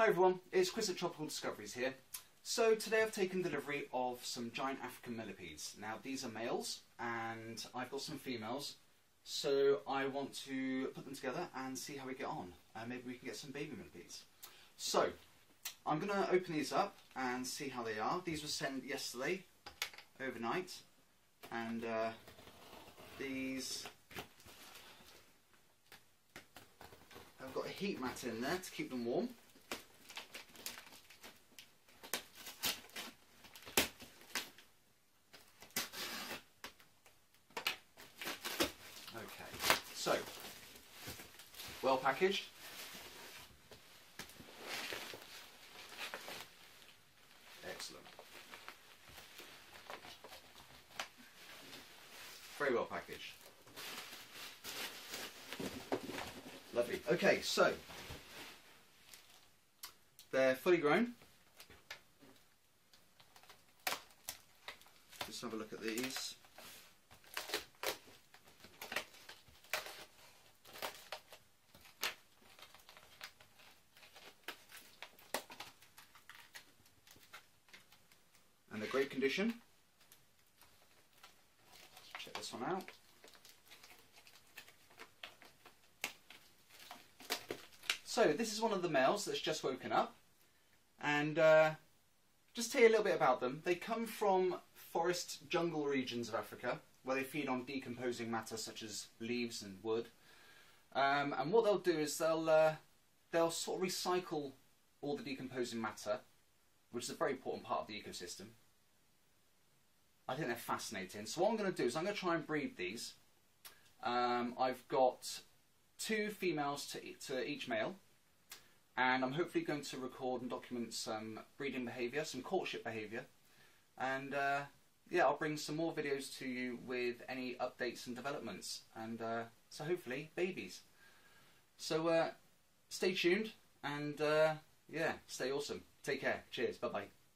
Hi everyone, it's Chris at Tropical Discoveries here. So today I've taken delivery of some giant African millipedes. Now these are males and I've got some females so I want to put them together and see how we get on. Uh, maybe we can get some baby millipedes. So I'm going to open these up and see how they are. These were sent yesterday overnight and uh, these have got a heat mat in there to keep them warm. Okay, so well packaged. Excellent. Very well packaged. Lovely. Okay, so they're fully grown. Let's have a look at these. And they're condition. Check this one out. So this is one of the males that's just woken up, and uh, just tell you a little bit about them. They come from forest jungle regions of Africa, where they feed on decomposing matter such as leaves and wood. Um, and what they'll do is they'll uh, they'll sort of recycle all the decomposing matter, which is a very important part of the ecosystem. I think they're fascinating. So what I'm going to do is I'm going to try and breed these. Um, I've got two females to, to each male, and I'm hopefully going to record and document some breeding behaviour, some courtship behaviour, and uh, yeah, I'll bring some more videos to you with any updates and developments, and uh, so hopefully babies. So uh, stay tuned, and uh, yeah, stay awesome. Take care. Cheers. Bye bye.